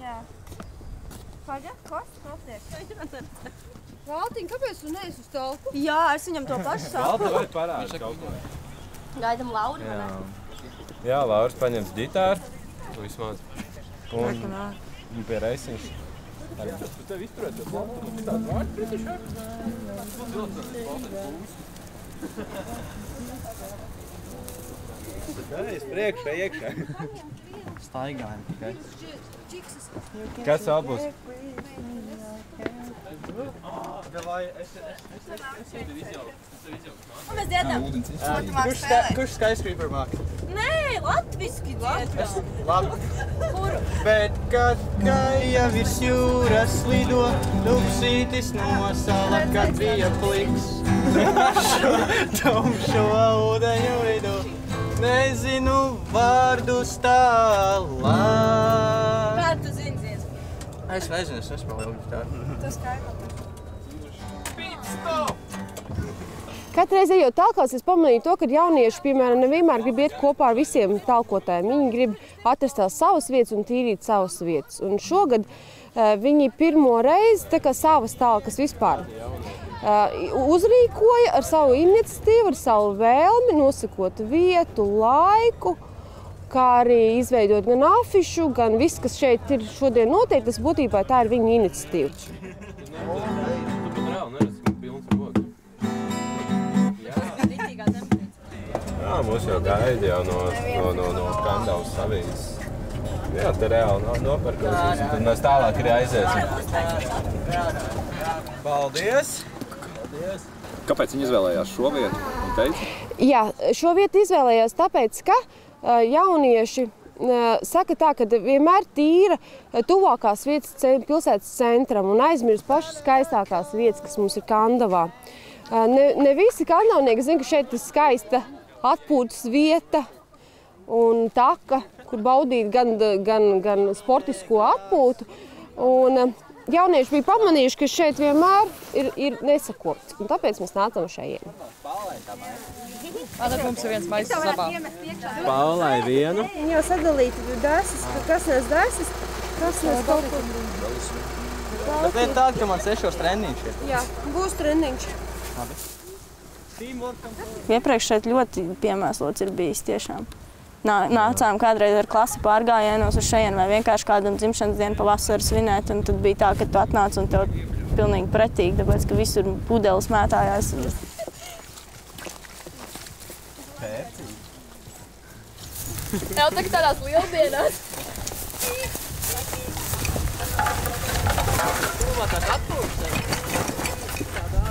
Jā. Paga, kas? Notiek. Valtiņ, kāpēc tu neesi uz telpu? Jā, es viņam to pašu saku. Valda vai parādi kaut ko? Gaidam Lauru. Jā. Jā, Lauris paņems ģitāru. Vismaz. Un, un pie reisiņš. Tu tev izturēt, tas labi. Tu tāds vārds pretī Aiz priekšā, iekšā. Staigājam tikai. Kas vēl būs? Un mēs dziedam. Kurš, skyscraper māk? Nē, latviski dziedam. Labi. Kuru? Bet, kad gaja virs jūras lido, tupsītis nosala, kad bija pliks. Tumšo ūdeņu vidū, nezinu vārdus tālāk. Kā tu zini dziesmu? Es nezinu, es nespēlēju ģitāru. Tas skaidrs. Katru reizi ejot talkās, es pamanīju to, ka jaunieši, piemēram, nevienmēr grib iet kopā ar visiem talkotājiem. Viņi grib atrast tās savas vietas un tīrīt savas vietas. Un šogad uh, viņi pirmo reizi tā kā savas talkas vispār uzrīkoja ar savu iniciatīvu, ar savu vēlmi, nosakot vietu, laiku, kā arī izveidot gan afišu, gan viss, kas šeit ir šodien notiek, tas būtībā tā ir viņa iniciatīva. Jā, mūs jau gaida jau no, no, no, no Kandavas savīzes. Jā, te reāli nav nopērkos. Tad mēs tālāk arī aiziesim. Paldies! Kāpēc viņi izvēlējās šo vietu? Viņi teica, Jā, šo vietu izvēlējās tāpēc, ka jaunieši saka tā, ka vienmēr tīra tuvākās vietas pilsētas centram un aizmirst pašas skaistākās vietas, kas mums ir Kandavā. Ne, ne visi kandavnieki zina, ka šeit ir skaista atpūtas vieta un taka, kur baudīt gan, gan, gan sportisko atpūtu. Un, uh, Jaunieši bija pamanījuši, ka šeit vienmēr ir, ir nesakopts, un tāpēc mēs nācām šeit. Tad mums ir viens maisa sabā. Paulai vienu. Viņi jau sadalīti dēsas, ka kas nes dēsas, kas nes kaut ko. Bet lieta tāda, ka man sešos treniņš ir. Jā, būs treniņš. Iepriekš šeit ļoti piemērots ir bijis tiešām. Nā, nācām kādreiz ar klasi pārgājienos uz šejienes vai vienkārši kādam dzimšanas dienu pavasarī svinēt. un Tad bija tā, ka tu atnāc un tev pilnīgi pretīgi, tāpēc ka visur pudeles mētājās. Jau tagad tādās lieldienās.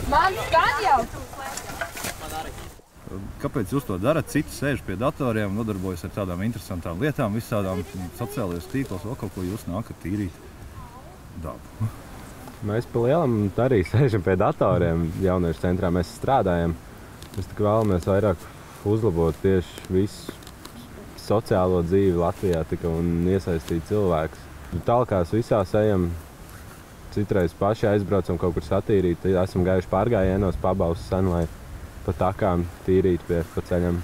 Man skan jau! Kāpēc jūs to darat? Citi sēž pie datoriem, nodarbojas ar tādām interesantām lietām, visādām sociālajos tīklos, vēl kaut ko jūs nākat tīrīt dabu. Mēs pa lielam arī sēžam pie datoriem jauniešu centrā. Mēs strādājam. Mēs tik vēlamies vairāk uzlabot tieši visu sociālo dzīvi Latvijā tika, un iesaistīt cilvēkus. Tālākās visās ejam. Citreiz paši aizbraucam kaut kur satīrīt. Esam gājuši pārgājienos, pabaus sen, lai pa takām tīrīt pie pa ceļam.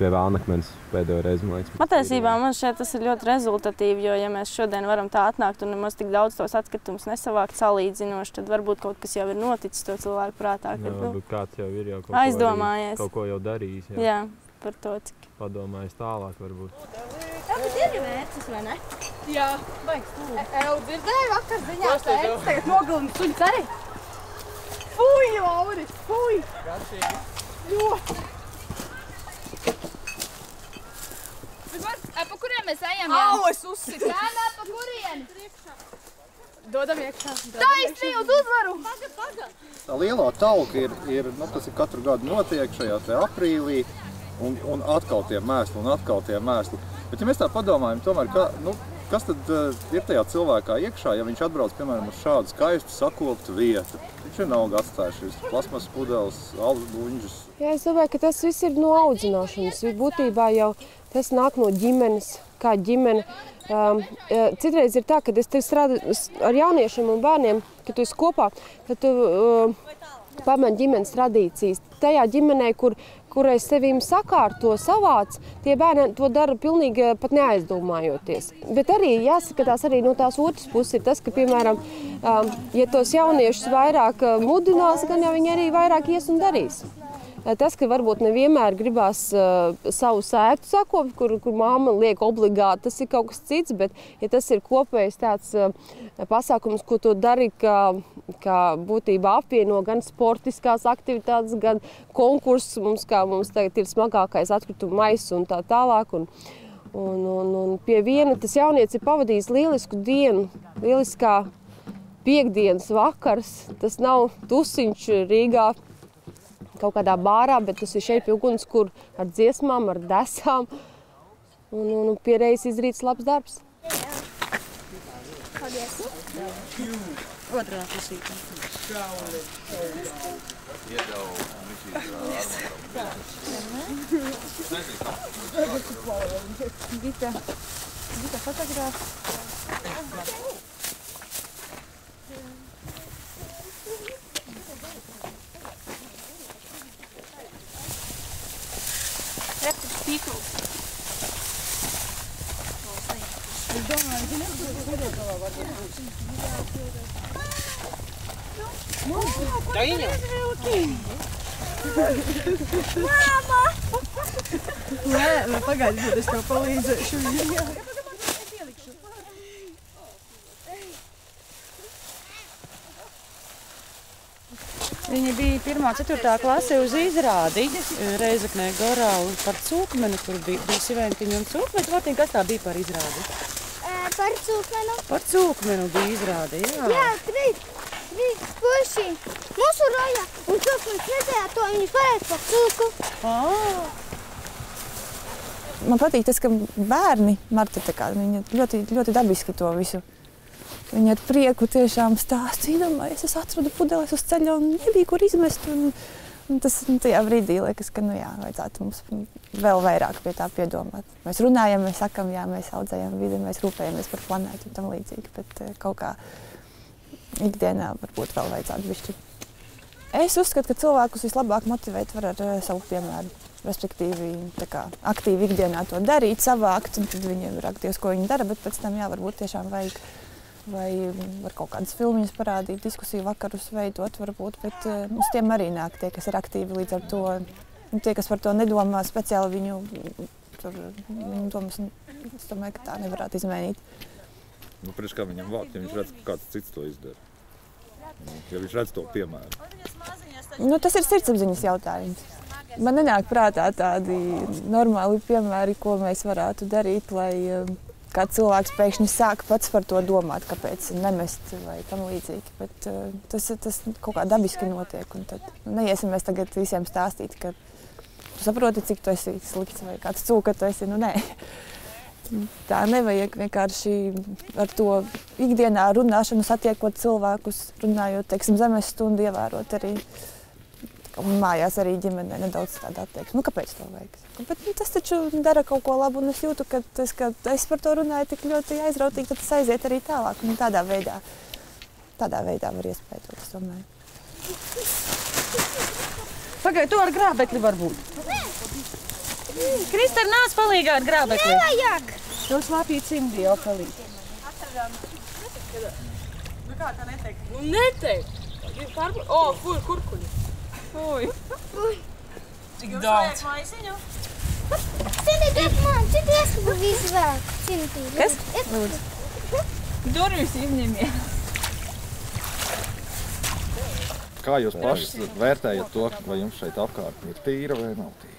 Pie Vēlnakmenes pēdējo reizi, man liekas. Patiesībā man šķiet, tas ir ļoti rezultatīvi, jo, ja mēs šodien varam tā atnākt un nemaz tik daudz tos atkritumus nesavākt salīdzinoši, tad varbūt kaut kas jau ir noticis to cilvēku prātā. Jā, Kad, nu, varbūt kāds jau ir jau kaut Aizdomājies. Ko, arī, kaut ko jau darījis. Jā. jā, par to, cik Padomājis tālāk varbūt. Tāpēc ir jau vērts, vai ne? Jā, baigs tu. Eju dzirdēju vakar ziņā, ka tagad nogalina suņus arī. Fuj, Lauris, fuj! Ļoti! Vispār, ap pa kuriem mēs ejam? Au, es uzsitu! jā nā, pa kurieni? Dodam iekšā. Taisni uz uzvaru! Pagad, pagad! Tā lielā talka ir, ir nu, tas ir katru gadu notiek šajā te aprīlī, un, un atkal tie mēsli, un atkal tie mēsli. Bet, ja mēs tā padomājam, tomēr, ka, nu, kas tad uh, ir tajā cilvēkā iekšā, ja viņš atbrauc, piemēram, uz šādu skaistu sakoptu vietu? Viņš vienalga atstāja šīs plasmas pudeles, alus buņģus. Jā, es domāju, ka tas viss ir no audzināšanas. Būtībā jau tas nāk no ģimenes, kā ģimene. Um, citreiz ir tā, ka es te strādāju ar jauniešiem un bērniem, kad tu esi kopā, tad tu uh, pamani ģimenes tradīcijas. Tajā ģimenē, kur kurai sevīm sakārto, savāc, tie bērni to dara pilnīgi pat neaizdomājoties. Bet arī jāskatās arī no tās otras puses ir tas, ka, piemēram, um, ja tos jauniešus vairāk uh, mudinās, gan jau viņi arī vairāk ies un darīs. Tas, ka varbūt nevienmēr gribās uh, savu sēklu sakopt, kur, kur māma liek obligāti, tas ir kaut kas cits. Bet, ja tas ir kopējs tāds uh, pasākums, ko tu dari, kā, kā būtībā apvieno gan sportiskās aktivitātes, gan konkursus, mums, kā mums tagad ir smagākais atkrituma maiss un tā tālāk. Un, un, un, un pie viena tas jaunietis ir pavadījis lielisku dienu, lieliskā piekdienas vakars. Tas nav tusiņš Rīgā kaut kādā bārā, bet tas ir šeit pie uguns, kur ar dziesmām, ar desām. Un, un, un pierējis izdarīts labs darbs. Otrā pusītē. Gita, Gita fotogrāf. Nē, nu pagaidi, bet es tev palīdzēšu. Jā. Viņa bija 1. un 4. klasē uz izrādi Reizeknē Gorā par cūkmeni, kur bija, bija Siventiņa un cūkmeni. Martīn, kas tā bija par izrādi? Par cūkmenu. Par cūkmenu bija izrādi, jā. Jā, trīs, trīs puši mūsu roja. Un cūkmenis redzēja to, viņi pareiz par cūku. Man patīk tas, ka bērni, Marta, tā kā, viņa ļoti, ļoti dabiski to visu. Viņa ar prieku tiešām stāstīja, iedomājies, es atradu pudeles uz ceļa un nebija kur izmest. Un, un tas nu, tajā brīdī liekas, ka nu, jā, vajadzētu mums vēl vairāk pie tā piedomāt. Mēs runājam, mēs sakam, jā, mēs audzējam vidi, mēs rūpējamies par planētu un tam līdzīgi. Bet eh, kaut kā ikdienā varbūt vēl vajadzētu bišķi. Es uzskatu, ka cilvēkus vislabāk motivēt var ar eh, savu piemēru. Respektīvi, kā aktīvi ikdienā to darīt, savākt, un tad viņiem ir aktīvs, ko viņi dara, bet pēc tam, jā, varbūt tiešām vajag vai var kaut kādas filmas parādīt, diskusiju vakarus veidot, varbūt, bet uh, uz tiem arī nāk tie, kas ir aktīvi līdz ar to. Tie, kas par to nedomā, speciāli viņu, tur, viņu domas, es domāju, ka tā nevarētu izmainīt. Nu, Priekš kā viņam vākt, ja viņš redz, ka kāds cits to izdara. Nu, Ja viņš redz to piemēru. Nu, tas ir sirdsapziņas jautājums. Man nenāk prātā tādi normāli piemēri, ko mēs varētu darīt, lai uh, kā cilvēks pēkšņi sāk pats par to domāt, kāpēc nemest vai tam līdzīgi. Bet, uh, tas, tas kaut kā dabiski notiek. un Tad, nu, neiesim mēs tagad visiem stāstīt, ka tu saproti, cik tu esi slikts vai kāds cūka tu esi. Nu, nē. Tā nevajag vienkārši ar to ikdienā runāšanu, satiekot cilvēkus, runājot, teiksim, zemes stundu, ievērot arī mājās, arī ģimenē nedaudz tāda attieksme. Nu, kāpēc to vajag? Bet, nu, tas taču dara kaut ko labu, un es jūtu, ka tas, ka es par to runāju tik ļoti aizrautīgi, tad tas aiziet arī tālāk. Un tādā veidā, tādā veidā var iespējot, es domāju. Pagaid, tu ar grābekli varbūt. Kristēna nāc palīgā ar grābekli. Nevajag! To slāpīt cimdi jau palīdz. Nu, neteikt. Pārbūt. O, kur, kurkuļi. Ui. Cik daudz? Maisiņu? Citi dod man, citi ieskabu visu vēl. Citi. Kas? Lūdzu. Durvis izņemiet. Kā jūs paši vērtējat to, vai jums šeit apkārt ir tīra vai nav tīra?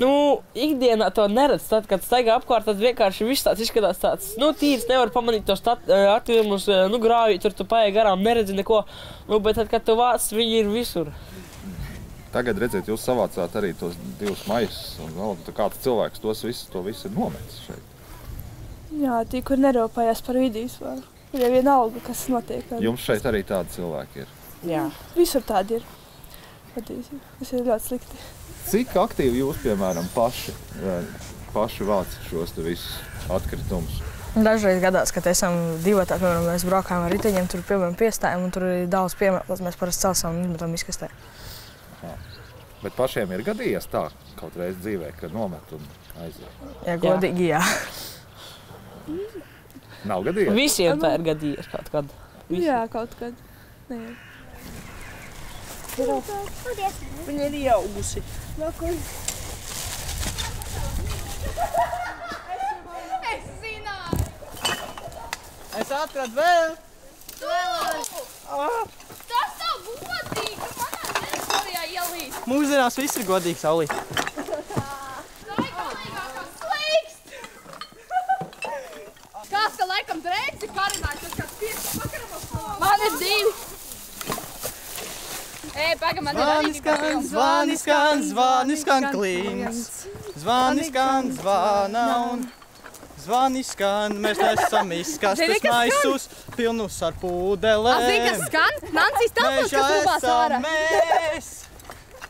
Nu, ikdienā to neredz. Tad, kad staigā apkārt, tad vienkārši viss tāds izskatās tāds, nu, tīrs. Nevar pamanīt tos attīrumus, nu, grāvī, tur tu paēji garām, neredzi neko. Nu, bet tad, kad tu vāc, viņi ir visur. Tagad redzēt, jūs savācāt arī tos divus maisus, un vēl tā kāds cilvēks tos visus, to visu ir nometis šeit. Jā, tie, kur nerūpējās par vidi vispār. Jau vienalga, kas notiek. ar- Jums šeit arī tādi cilvēki ir. Jā. Visur tādi ir. Tas ir ļoti slikti. Cik aktīvi jūs, piemēram, paši, eh, paši vācat šos te visus atkritumus? Dažreiz gadās, kad esam divi tādi, piemēram, mēs braukājam ar riteņiem, tur piemēram piestājam un tur ir daudz piemēru, mēs parasti celsam un izmetam izkastē. Bet pašiem ir gadījies tā, kaut reiz dzīvē, ka nomet un aiziet. Ja godīgi, jā. Nav gadījies. Visiem tā ir gadījies kaut kad. Jā, kaut kad. Nē. Viņa ir ieaugusi. Es zināju! Es atradu vēl! Tas nav godīgi! Mūsdienās viss ir godīgi, Saulī. Kāds, ka laikam drēbs ir karinājis, tas kāds piecas pakaram Man ir divi! Ej, paga, man ir arī skan, zvani skan, zvani skan klīns. Zvani skan, zvana un zvani skan. Mēs nesam skan? maisus pilnus ar A, zini, pūdelēm. kas skan? Nancijas telpos, Mežā kas esam ārā. Mēs,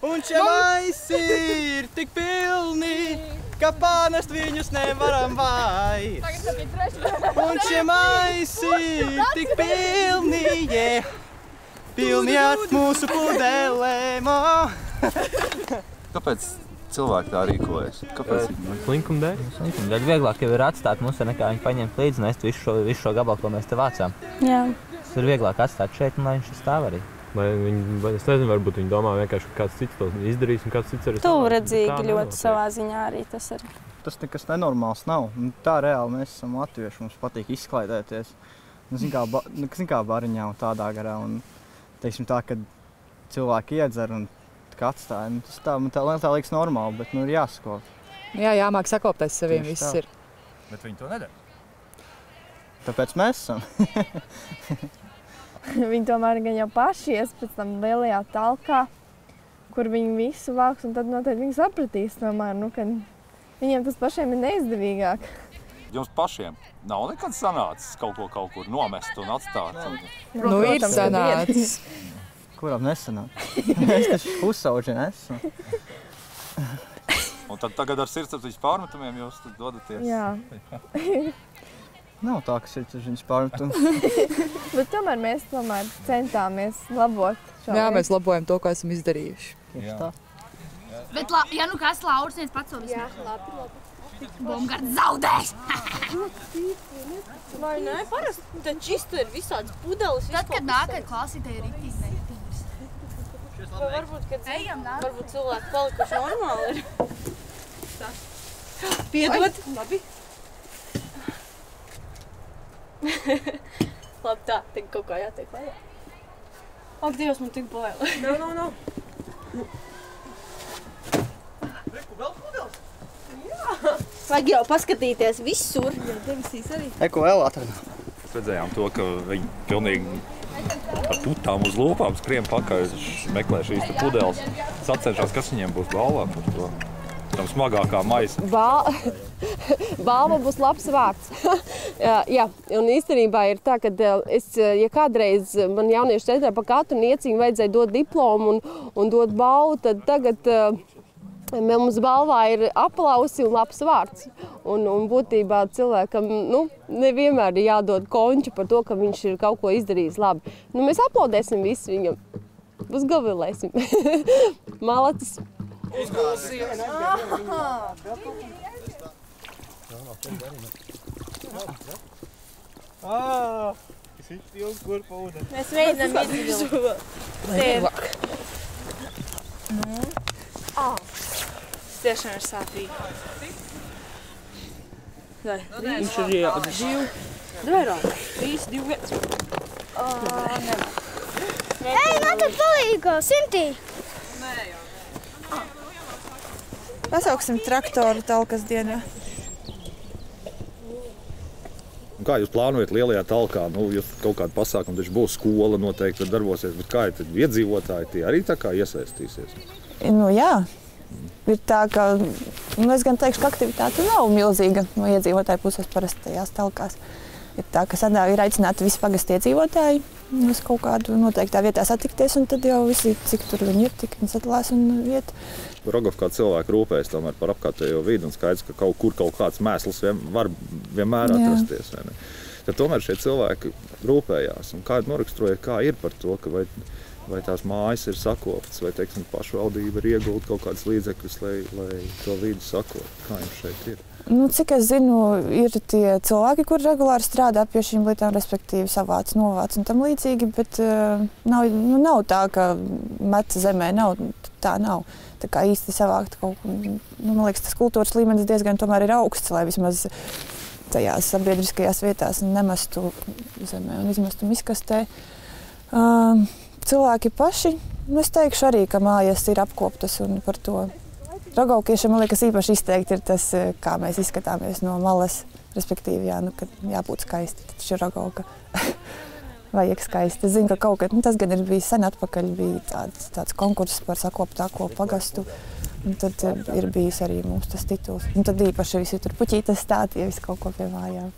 un šie maisi ir tik pilni, ka pārnest viņus nevaram trešā. Un šie maisi ir tik pilni, yeah. pilni ar mūsu pudelēm. oh. Kāpēc cilvēki tā rīkojas? Kāpēc? Slinkuma dēļ. Slinkuma dēļ vieglāk jau ir atstāt mums, nekā viņu paņemt līdzi un ēst visu šo, visu šo gabalu, ko mēs te vācām. Jā. Tas ir vieglāk atstāt šeit, un lai viņš stāv arī. Vai viņi, vai es nezinu, varbūt viņi domā vienkārši, ka kāds cits to izdarīs un kāds cits arī Tuvredzīgi ļoti savā ziņā arī tas ir. Tas nekas nenormāls nav. Un Tā reāli mēs esam latvieši. Mums patīk izklaidēties. Nu, Zin kā, ba, nu, zin kā bariņā un tādā garā. Un, teiksim, tā, kad cilvēki iedzer un atstāja. Nu, tas tā, man tā, tā liekas normāli, bet nu, ir jāsako. Jā, jāmāk sakot aiz saviem Tieši viss tā. ir. Bet viņi to nedara. Tāpēc mēs esam. Viņi tomēr gan jau paši ies pēc tam lielajā talkā, kur viņi visu vāks, un tad noteikti viņi sapratīs, tomēr, nu, ka viņiem tas pašiem ir neizdevīgāk. Jums pašiem nav nekad sanācis kaut ko kaut kur nomest un atstāt. Un... Nu, ir Protams, ka sanācis. Kuram nesanāk? mēs taču pusauģi nesam. Un tad tagad ar sirdsapziņas pārmetumiem jūs dodaties. Jā. Nav tā, ka sirdsapziņas pārmetumi. Bet tomēr mēs tomēr centāmies labot šo Jā, lietu. mēs labojam to, ko esam izdarījuši. Tieši tā. Bet, la, ja nu kas Lauris viens pats to visu. Jā, labi, labi. Bumgards zaudēs! Vai ne? Parasti taču iztur ir visādas pudeles. Tad, kad nākamā klasītē ir rītīgi vērtības. Vai varbūt, kad Ejam, varbūt cilvēki palikuši normāli ir. Piedod. Labi. Labi, tā, tad kaut kā jātiek vaļā. Ak, Dievs, man tik bail. Nav, nav, nav. Vajag jau paskatīties visur. Jā, debesīs arī. Eko vēl atradu. Redzējām to, ka viņi pilnīgi ar putām uz lopām skrien pakaļ, meklē šīs te pudeles. Sacenšas, kas viņiem būs galvā par to. Tam smagākā maisa. Bal... Balva būs labs vārds. jā, jā, un īstenībā ir tā, ka es, ja kādreiz man jauniešu centrā pa katru nieciņu vajadzēja dot diplomu un, un dot balvu, tad tagad mums balvā ir aplausi un labs vārds. Un, un būtībā cilvēkam nu, nevienmēr ir jādod konču par to, ka viņš ir kaut ko izdarījis labi. Nu, mēs aplaudēsim visu viņam. Uzgavilēsim. Malacis. Ah, kas ir pilns kurpa ūdeni. Mēs mēģinām iedzīvot. Vieglāk. Nu. Ah. Tas tiešām ir sāpīgi. Dai, Viņš ir ieaudzis. Divi. Vairāk. Trīs, divi, viens. Ej, man tad palīgo, simtī! Pasauksim traktoru talkas dienā. Un Kā jūs plānojat lielajā talkā? Nu, jūs kaut kādu pasākumu, taču būs skola noteikti, darbosies. Bet kā ir iedzīvotāji, tie arī tā kā iesaistīsies? Nu, jā, ir tā, ka nu, es gan teikšu, ka aktivitāte nav milzīga no iedzīvotāju puses parasti tajās telkās. Ir tā, ka sadā ir aicināti visi pagastu iedzīvotāji uz kaut kādu noteiktā vietā satikties, un tad jau visi, cik tur viņi ir, tik viņi sadalās un iet. Rogovs kā cilvēks rūpējas tomēr par apkārtējo vidi un skaidrs, ka kaut kur kaut kāds mēsls vien, var vienmēr Jā. atrasties. vai ne? Tad tomēr šie cilvēki rūpējās. Un Kā noraksturoja, kā ir par to, ka vai vai tās mājas ir sakoptas, vai teiksim, pašvaldība ir iegulta kaut kādas līdzekļus, lai, lai to vidi sakoptu. Kā jums šeit ir? Nu, cik es zinu, ir tie cilvēki, kuri regulāri strādā pie šīm lietām, respektīvi savāc, novāc un tam līdzīgi, bet uh, nav, nu, nav tā, ka met zemē, nav, tā nav. Tā kā īsti savākt kaut ko, nu, man liekas, tas kultūras līmenis diezgan tomēr ir augsts, lai vismaz tajās sabiedriskajās vietās nemestu zemē un izmestu miskastē. Um, cilvēki paši, nu, es teikšu arī, ka mājas ir apkoptas un par to Ragaukiešiem, man liekas, īpaši izteikti ir tas, kā mēs izskatāmies no malas. Respektīvi, jā, nu, jābūt skaisti. Tas ir ragauka. Vajag skaisti. Es zinu, ka kaut kad, nu, tas gan ir bijis sen atpakaļ, bija tāds, tāds konkurss par sakoptāko pagastu. Un tad ir bijis arī mums tas tituls. Un tad īpaši visi tur puķītas stāti, ja visi kaut ko pie mājām.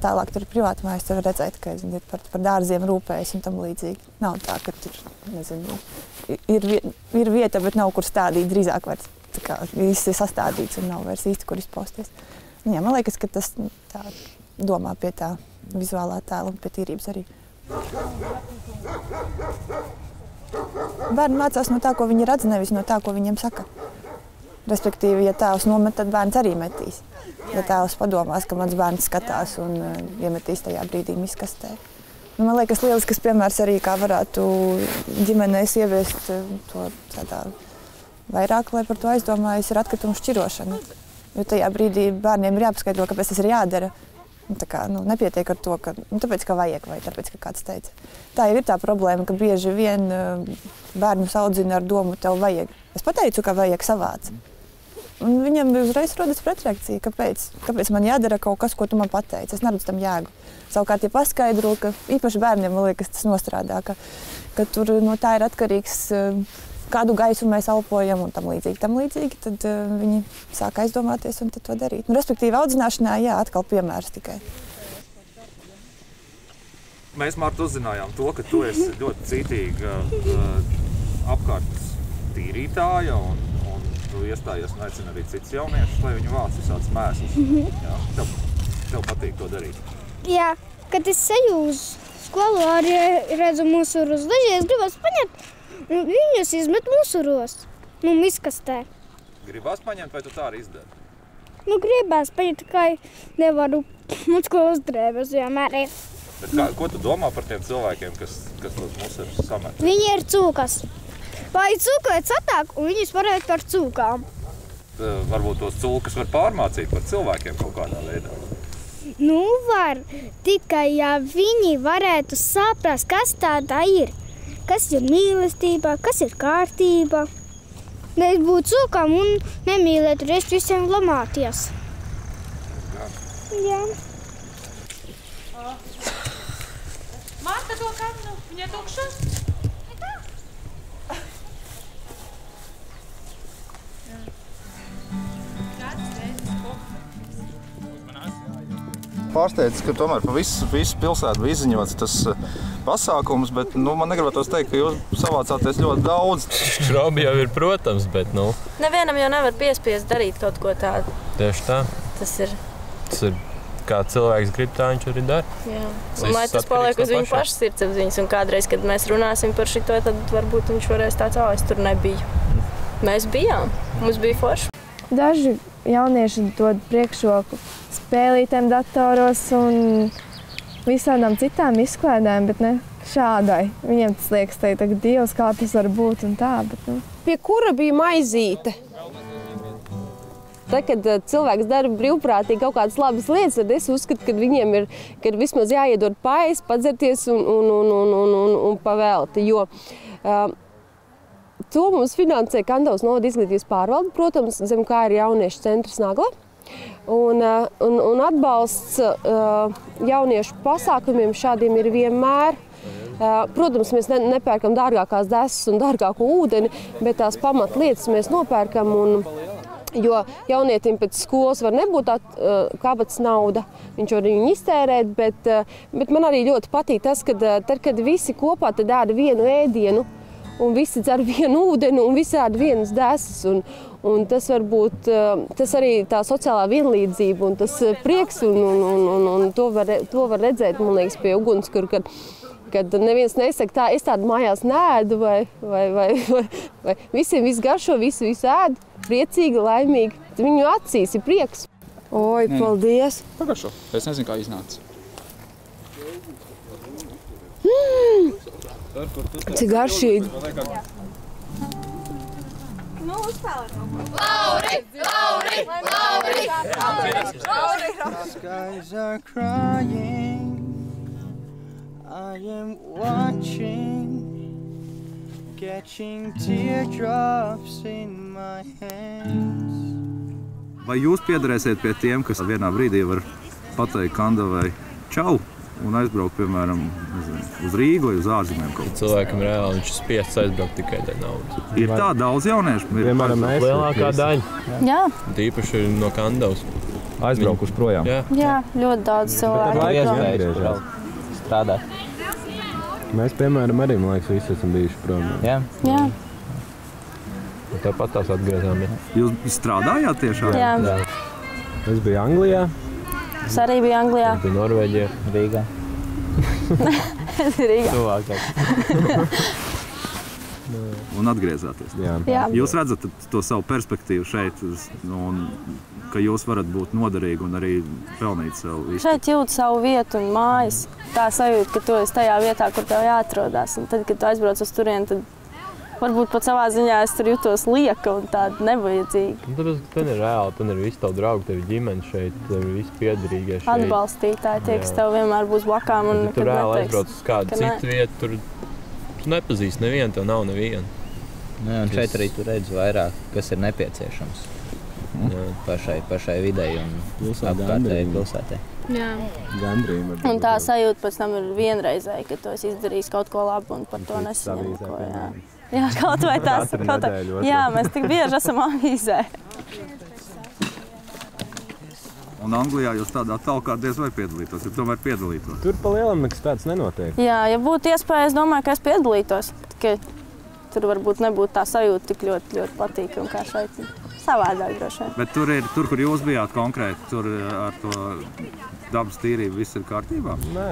Tālāk tur ir privāti mājas, tur redzēt, ka zin, par, par dārziem rūpējas un tam līdzīgi. Nav tā, ka tur, nezinu, ir, ir vieta, bet nav kur stādīt drīzāk vairs kā, viss ir sastādīts un nav vairs īsti kur izpausties. Nu, jā, man liekas, ka tas tā, domā pie tā vizuālā tēla un pie tīrības arī. Bērni mācās no tā, ko viņi redz, nevis no tā, ko viņiem saka. Respektīvi, ja tēvs nomet, tad bērns arī metīs. Ja tēvs padomās, ka mans bērns skatās un uh, iemetīs tajā brīdī miskastē. Nu, man liekas, lielisks piemērs arī, kā varētu ģimenēs ieviest uh, to tādā Vairāk, lai par to aizdomājas, ir atkritumu šķirošana. Jo tajā brīdī bērniem ir jāpaskaidro, kāpēc tas ir jādara. Nu, tā kā, nu, nepietiek ar to, ka nu, tāpēc, ka vajag, vai tāpēc, ka kāds teica. Tā jau ir tā problēma, ka bieži vien uh, bērnus audzina ar domu, tev vajag. Es pateicu, ka vajag savāc. Un viņam uzreiz rodas pretreakcija, kāpēc, kāpēc man jādara kaut kas, ko tu man pateici. Es neredzu tam jēgu. Savukārt, ja paskaidro, ka īpaši bērniem liekas, tas nostrādā, ka, ka tur no tā ir atkarīgs. Uh, kādu gaisu mēs elpojam un tam līdzīgi. Tam līdzīgi tad uh, viņi sāk aizdomāties un to darīt. Nu, respektīvi, audzināšanā, jā, atkal piemērs tikai. Mēs, Marta, uzzinājām to, ka tu esi ļoti cītīga uh, apkārtnes tīrītāja un, un tu iestājies un aicini arī citus jauniešus, lai viņi vāc visādas mēslus. Mm -hmm. Jā, tev, tev patīk to darīt? Jā, kad es eju uz skolu arī redzu mūsu uz dažies, gribas paņemt Nu, viņus izmet musuros, nu, miskastē. Gribās paņemt, vai tu tā arī izdari? Nu, gribās paņemt, tikai nevaru. Mums ko uzdrēbes vienmēr ir. Bet kā, ko tu domā par tiem cilvēkiem, kas, kas tos musurus samet? Viņi ir cūkas. Vai cūkojas atāk, un viņus varētu par cūkām. Varbūt tos cūkas var pārmācīt par cilvēkiem kaut kādā veidā. Nu, var. Tikai, ja viņi varētu saprast, kas tāda ir kas ir mīlestība, kas ir kārtība. Nevis būt cūkām un nemīlēt, reiz visiem lamāties. Jā. Marta to kamnu, viņa tukša? Pārsteidz, ka tomēr pa visu, visu pilsētu bija izziņots tas pasākums, bet nu, man negribētos teikt, ka jūs savācāties ļoti daudz. Šrobi jau ir, protams, bet nu. Nevienam jau nevar piespiest darīt kaut ko tādu. Tieši tā. Tas ir. Tas ir kā cilvēks grib, tā viņš arī dara. Jā, un lai tas paliek uz viņa paša sirdsapziņas. Un kādreiz, kad mēs runāsim par šo, tad varbūt viņš varēs tāds, ah, es tur nebiju. Mēs bijām, mums bija forši. Daži jaunieši dod priekšroku spēlītēm datoros un visādām citām izklaidēm, bet ne šādai. Viņiem tas liekas, ka tagad Dievs kā tas var būt un tā. Bet, nu. Pie kura bija maizīte? Tad, kad uh, cilvēks dara brīvprātīgi kaut kādas labas lietas, tad es uzskatu, ka viņiem ir, ka vismaz jāiedod paies, padzerties un, un, un, un, un, un, un pavēlti. Jo, uh, to mums finansē Kandavas novada izglītības pārvalde, protams, zem kā ir jauniešu centrs Nagla. Un, uh, un, un atbalsts uh, jauniešu pasākumiem šādiem ir vienmēr. Uh, protams, mēs ne, nepērkam dārgākās desas un dārgāku ūdeni, bet tās pamatlietas mēs nopērkam. Un, jo jaunietim pēc skolas var nebūt tāda kabatas nauda, viņš var viņu iztērēt, bet, bet man arī ļoti patīk tas, ka tad, kad visi kopā ēda vienu ēdienu, un visi dzer vienu ūdeni, un visi ēd vienas desas. Un, Un tas var būt tas arī tā sociālā vienlīdzība un tas prieks, un, un, un, un, un to, var, to var redzēt, man liekas, pie ugunskura, kad Kad neviens nesaka, tā es tādu mājās nēdu, vai, vai, vai, vai, vai visiem viss garšo, visi visu ēd, priecīgi, laimīgi. Viņu acīs ir prieks. Oi, Nē. paldies! Pagaidām, es nezinu, kā iznāca. Mm! Cik garšīgi! Nu, uzspēlēt kaut ko. Lauri! Lauri! Lauri! Lauri! Skies are crying. I am watching, catching teardrops in my hands. Vai jūs piederēsiet pie tiem, kas vienā brīdī var pateikt Kandavai čau un aizbraukt, piemēram, nezinu, uz Rīgu vai uz ārzemēm? Cilvēkam reāli viņš ir spiests aizbraukt tikai dēļ naudas. Ir tā daudz jauniešu. ir Piemēram, mēs. Lielākā daļa. Jā. Tīpaši no Kandavas. Aizbraukuši projām. Jā. Jā, ļoti daudz cilvēku. Strādāt. Mēs, piemēram, arī, man liekas, visi esam bijuši prom. Jā. Jā. Un Tāpat tās atgriezāmies. Jūs strādājāt tiešām? Jā. Es biju Anglijā. Es arī biju Anglijā. Tu Norvēģijā. Rīgā. Es biju Rīgā. Tuvākāk. Un atgriezāties. Jā. Jā. Jūs redzat to savu perspektīvu šeit, uz- un ka jūs varat būt noderīgi un arī pelnīt sev visu. Šeit jūt savu vietu un mājas. Tā sajūta, ka tu esi tajā vietā, kur tev jāatrodas. Un tad, kad tu aizbrauc uz turieni, tad varbūt pat savā ziņā es tur jutos lieka un tāda nevajadzīga. Un Tāpēc, ka tur ir reāli, tur ir visi tavi draugi, tev ir ģimene šeit, tev ir visi piederīgie šeit. Atbalstītāji, tie, kas Jā. tev vienmēr būs blakām. Un Ja tu reāli aizbrauc uz kādu citu vietu, tur tu nepazīsti nevienu, tev nav neviena. Nu, un šeit arī tu redzi vairāk, kas ir nepieciešams. Jā. Pašai, pašai videi un apkārtēji gandrīz. pilsētai. Jā. Gandrīz. Un tā sajūta pēc tam ir vienreizēja, ka tu esi izdarījis kaut ko labu un par to nesaņem neko. Jā. Jā, kaut vai tās kaut otru. Jā, mēs tik bieži esam avīzē. Un Anglijā jūs tādā talkā diez vai piedalītos, ja tomēr piedalītos. Tur pa lielam nekas tāds nenotiek. Jā, ja būtu iespēja, es domāju, ka es piedalītos. Tikai tur varbūt nebūtu tā sajūta tik ļoti, ļoti patīkama kā šeit. Savādāk droši vien. Bet tur, ir, tur kur jūs bijāt konkrēti, tur eh, ar to dabas tīrību viss ir kārtībā? Nē.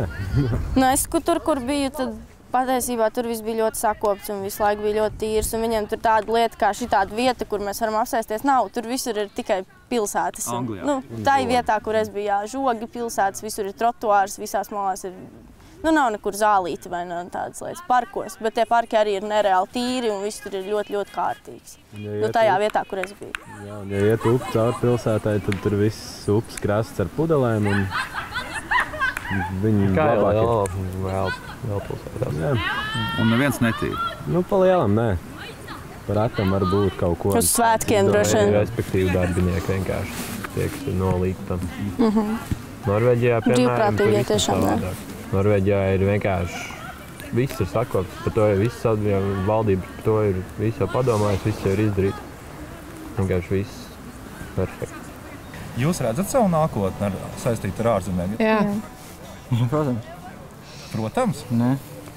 Nu, es kur, tur, kur biju, tad patiesībā tur viss bija ļoti sakopts un visu laiku bija ļoti tīrs. un Viņiem tur tāda lieta, kā šī tāda vieta, kur mēs varam apsēsties, nav. Tur visur ir tikai pilsētas. Un, Anglijā. nu, tā ir vietā, kur es biju. Jā, žogi, pilsētas, visur ir trotuārs, visās malās ir. Nu, nav nekur zālīti vai no tādas lietas, parkos, bet tie parki arī ir nereāli tīri un viss tur ir ļoti, ļoti kārtīgs. Ja Nu, tajā vietā, kur es biju. Jā, un ja iet upe cauri pilsētai, tad tur viss upes krasts ar pudelēm. Un... Viņi Kā jau labāk ir. pilsētās. Jā. Un neviens netīra. Nu, pa lielam, nē. Par atam var būt kaut ko. Uz svētkiem droši vien. Respektīvi darbinieki vienkārši tie, kas ir nolīgti tam. Mhm. Norvēģijā, piemēram, ir tiešām, jā. savādāk. Norvēģijā ir vienkārši viss ir sakops, par to ir viss atbildība, valdība par to ir viss jau padomājis, viss jau ir izdarīts. Vienkārši viss perfekts. Jūs redzat savu nākotni saistītu ar ārzemēm? Jā. Protams. Protams. Nē.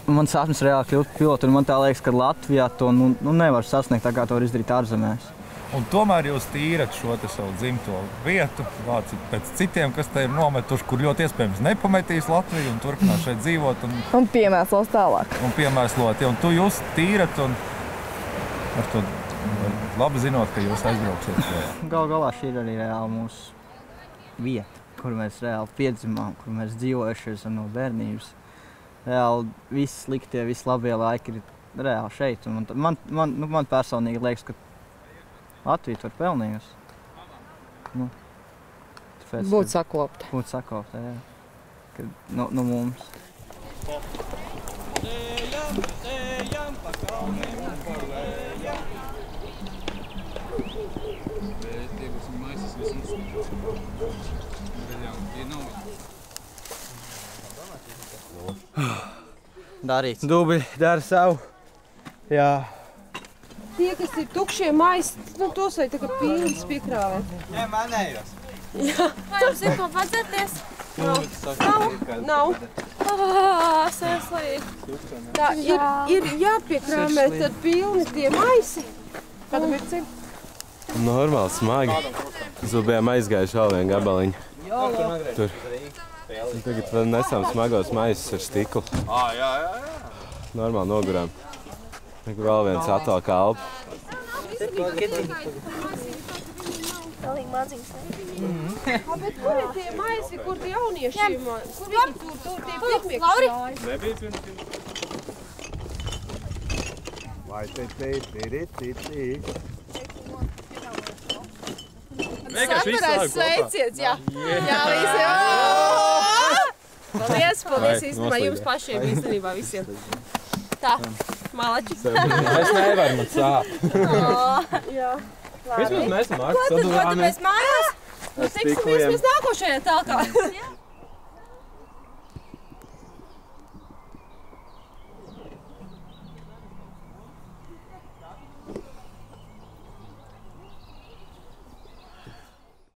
Man sapnis reāli kļūt pilotu, un man tā liekas, ka Latvijā to nu, nu nevar sasniegt tā, kā to var izdarīt ārzemēs. Un tomēr jūs tīrat šo te savu dzimto vietu, vācat pēc citiem, kas te ir nometuši, kur ļoti iespējams nepametīs Latviju un turpinās šeit dzīvot un, Un piemēslos tālāk. un piemēslot. Ja, un tu jūs tīrat un ar to labi zinot, ka jūs aizbrauksiet. Galu galā šī ir arī reāli mūsu vieta, kur mēs reāli piedzimām, kur mēs dzīvojuši esam no bērnības. Reāli viss sliktie, visi labie laiki ir reāli šeit. un Man, man, man, nu, man personīgi liekas, ka Latvija tur pelnījusi. Nu, Būt sakopta. Būt sakopta, jā. Ka, nu, nu mums. Darīts. Dubļi dara savu. Jā. Tie, kas ir tukšie maisi, nu, tos vai tagad pilns piekrāvēt. Nē, manējos. Jā. Vai jums ir ko padzerties? Nav. Nav. Ah, sēslīgi. Tā ir, ir jāpiekrāmē tad pilni tie maisi. Kāda ir cik? Normāli, smagi. Bijām aizgājuši vēl vienu gabaliņu. Jā, jā. Tur. Un Tagad vēl nesam smagos maisus ar stiklu. Ah, jā, jā, jā. Normāli nogurām. Tagad vēl viens atāl kalp. Galīgi maziņas. Bet kur ir tie maisi, kur tie jaunieši? Kur viņi tur, tur tie pirmie, Lauri! Nebija pirms Vai te te te te te Vienkārši visu laiku kopā. sveiciens, jā. Jā. Jā, visi. jā. Paldies, paldies Vai, īstenībā jums pašiem, īstenībā visiem. Tā, malači. Es nevaru, man sāp. Jā. Vismaz mēs ar Marku Ko tad sadurāmies. dodamies mājās? Ar Tiksimies mēs nākošajā telkā.